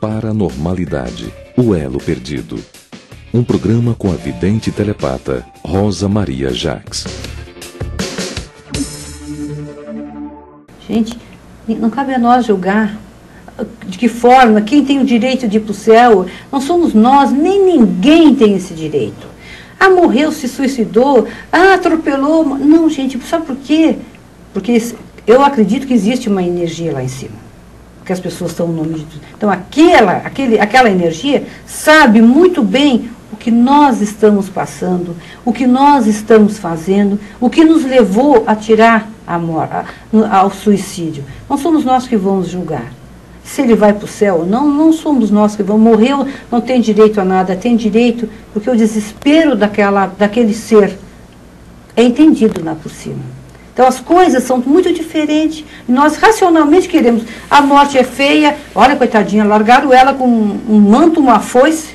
Paranormalidade, o elo perdido. Um programa com a vidente telepata Rosa Maria Jacques. Gente, não cabe a nós julgar de que forma, quem tem o direito de ir para o céu. Não somos nós, nem ninguém tem esse direito. Ah, morreu, se suicidou, ah, atropelou. Não, gente, sabe por quê? Porque eu acredito que existe uma energia lá em cima que as pessoas estão no nome de. Então, aquela, aquele, aquela energia sabe muito bem o que nós estamos passando, o que nós estamos fazendo, o que nos levou a tirar a morte, ao suicídio. Não somos nós que vamos julgar. Se ele vai para o céu ou não, não somos nós que vamos. Morreu, não tem direito a nada, tem direito, porque o desespero daquela, daquele ser é entendido lá por cima. Então as coisas são muito diferentes. Nós racionalmente queremos. A morte é feia, olha, coitadinha, largaram ela com um manto, uma foice.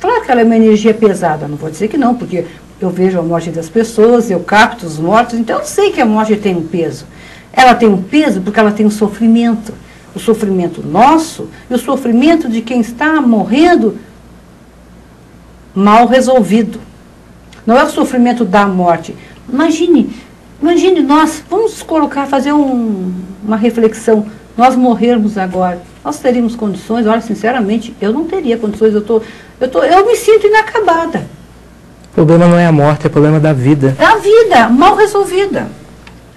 Claro que ela é uma energia pesada, não vou dizer que não, porque eu vejo a morte das pessoas, eu capto os mortos, então eu sei que a morte tem um peso. Ela tem um peso porque ela tem um sofrimento. O sofrimento nosso e o sofrimento de quem está morrendo mal resolvido. Não é o sofrimento da morte. Imagine, Imagine nós, vamos colocar, fazer um, uma reflexão, nós morrermos agora, nós teríamos condições, olha, sinceramente, eu não teria condições, eu, tô, eu, tô, eu me sinto inacabada. O problema não é a morte, é o problema da vida. É a vida, mal resolvida,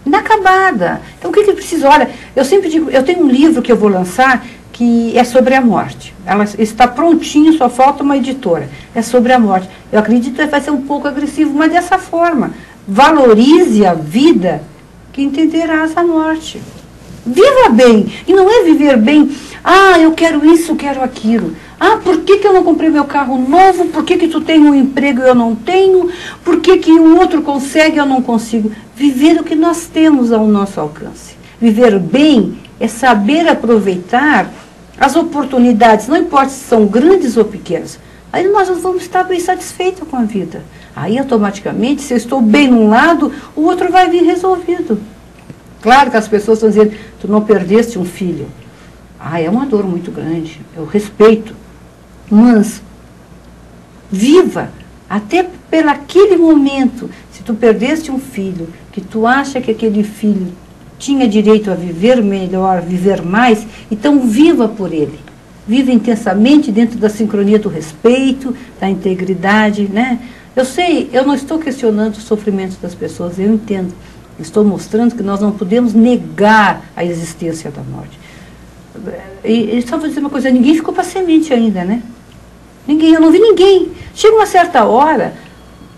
inacabada. Então o que, que precisa? Olha, eu sempre digo, eu tenho um livro que eu vou lançar que é sobre a morte. Ela está prontinho, só falta uma editora. É sobre a morte. Eu acredito que vai ser um pouco agressivo, mas dessa forma valorize a vida, que entenderás a morte. Viva bem. E não é viver bem, ah, eu quero isso, quero aquilo. Ah, por que, que eu não comprei meu carro novo? Por que, que tu tem um emprego e eu não tenho? Por que, que o outro consegue e eu não consigo? Viver o que nós temos ao nosso alcance. Viver bem é saber aproveitar as oportunidades, não importa se são grandes ou pequenas. Aí nós vamos estar bem satisfeitos com a vida. Aí, automaticamente, se eu estou bem num lado, o outro vai vir resolvido. Claro que as pessoas estão dizendo, tu não perdeste um filho. Ah, é uma dor muito grande, eu respeito. Mas, viva, até pelaquele momento, se tu perdeste um filho, que tu acha que aquele filho tinha direito a viver melhor, viver mais, então viva por ele. Viva intensamente dentro da sincronia do respeito, da integridade, né? Eu sei, eu não estou questionando o sofrimento das pessoas, eu entendo. Estou mostrando que nós não podemos negar a existência da morte. E, e só vou dizer uma coisa, ninguém ficou para semente ainda, né? Ninguém, eu não vi ninguém. Chega uma certa hora,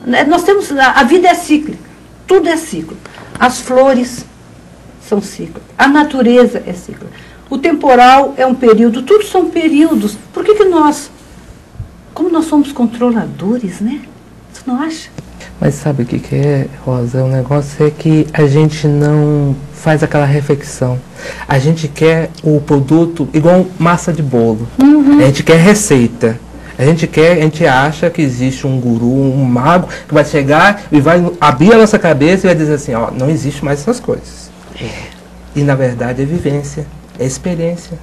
né, nós temos, a, a vida é cíclica, tudo é ciclo. As flores são ciclos, a natureza é ciclo. O temporal é um período, tudo são períodos. Por que, que nós, como nós somos controladores, né? Você não acha? Mas sabe o que, que é, Rosa? O negócio é que a gente não faz aquela reflexão. A gente quer o produto igual massa de bolo. Uhum. A gente quer receita. A gente quer, a gente acha que existe um guru, um mago que vai chegar e vai abrir a nossa cabeça e vai dizer assim, ó, não existe mais essas coisas. É. E na verdade é vivência, é experiência.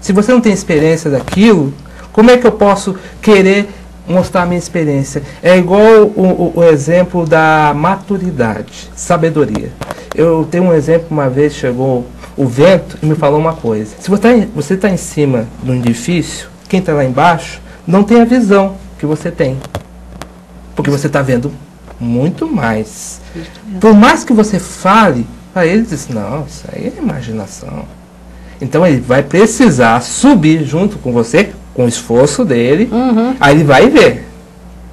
Se você não tem experiência daquilo, como é que eu posso querer mostrar a minha experiência. É igual o, o, o, exemplo da maturidade, sabedoria. Eu tenho um exemplo, uma vez chegou o vento e me falou uma coisa. Se você está em cima de um edifício, quem está lá embaixo não tem a visão que você tem. Porque você está vendo muito mais. Por mais que você fale, para ele diz, não, isso aí é imaginação. Então ele vai precisar subir junto com você com o esforço dele, uhum. aí ele vai ver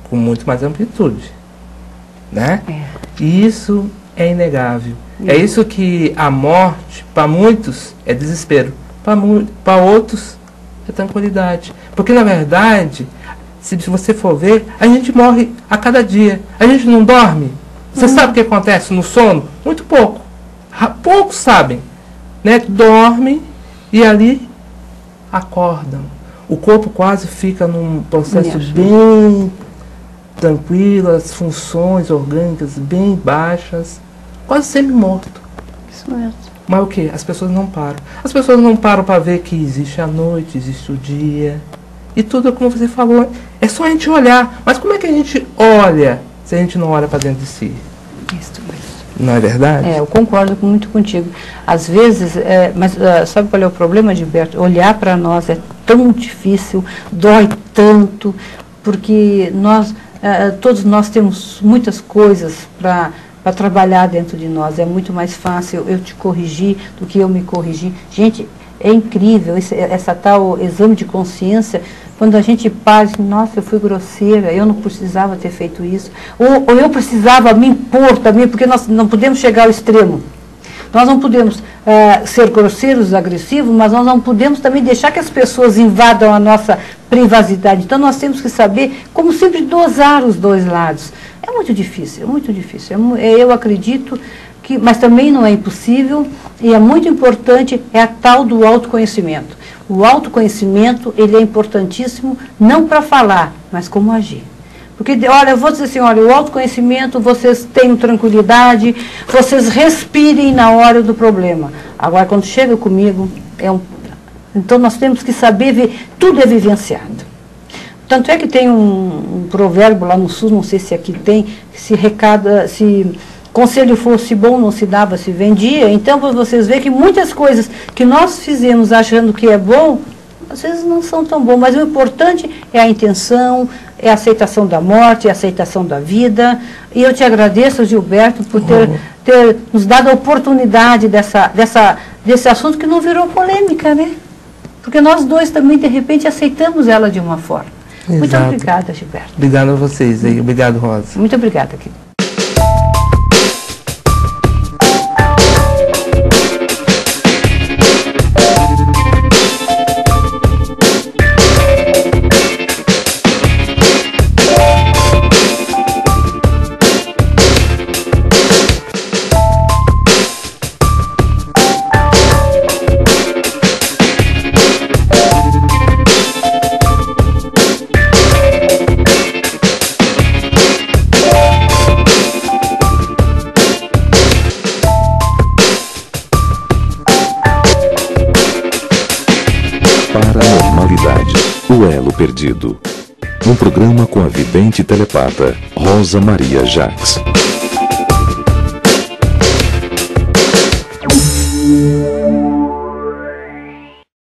com muito mais amplitude. Né? É. E isso é inegável. É isso que a morte, para muitos, é desespero. Para outros, é tranquilidade. Porque, na verdade, se você for ver, a gente morre a cada dia. A gente não dorme. Você uhum. sabe o que acontece no sono? Muito pouco. Poucos sabem. Né? Dormem e ali acordam o corpo quase fica num processo bem tranquilo, as funções orgânicas bem baixas, quase semi-morto. Isso mesmo. Mas o que? As pessoas não param. As pessoas não param para ver que existe a noite, existe o dia. E tudo, como você falou, é só a gente olhar. Mas como é que a gente olha se a gente não olha para dentro de si? Isso mesmo. Não é verdade? É, eu concordo muito contigo. Às vezes, é, mas uh, sabe qual é o problema, Gilberto? Olhar para nós é tão difícil, dói tanto, porque nós, uh, todos nós temos muitas coisas para trabalhar dentro de nós. É muito mais fácil eu te corrigir do que eu me corrigir. Gente, é incrível esse, essa tal exame de consciência. Quando a gente para, nossa, eu fui grosseira, eu não precisava ter feito isso. Ou, ou eu precisava me impor também, porque nós não podemos chegar ao extremo. Nós não podemos uh, ser grosseiros, agressivos, mas nós não podemos também deixar que as pessoas invadam a nossa privacidade. Então nós temos que saber como sempre dosar os dois lados. É muito difícil, é muito difícil. É, é, eu acredito que, mas também não é impossível e é muito importante é a tal do autoconhecimento. O autoconhecimento ele é importantíssimo não para falar, mas como agir. Porque, olha, eu vou dizer assim, olha, o autoconhecimento, vocês tenham tranquilidade, vocês respirem na hora do problema. Agora, quando chega comigo, é um... Então, nós temos que saber ver, tudo é vivenciado. Tanto é que tem um, um provérbio lá no sul, não sei se aqui tem, se recada, se conselho fosse bom, não se dava, se vendia. Então, vocês verem que muitas coisas que nós fizemos achando que é bom, às vezes não são tão bom, mas o importante é a intenção, é a aceitação da morte, é a aceitação da vida. E eu te agradeço, Gilberto, por ter, uhum. ter nos dado a oportunidade dessa, dessa, desse assunto que não virou polêmica, né? Porque nós dois também, de repente, aceitamos ela de uma forma. Exato. Muito obrigada, Gilberto. Obrigado a vocês aí. Obrigado, Rosa. Muito obrigada, querido. Duelo Perdido. Um programa com a vidente telepata Rosa Maria Jacques.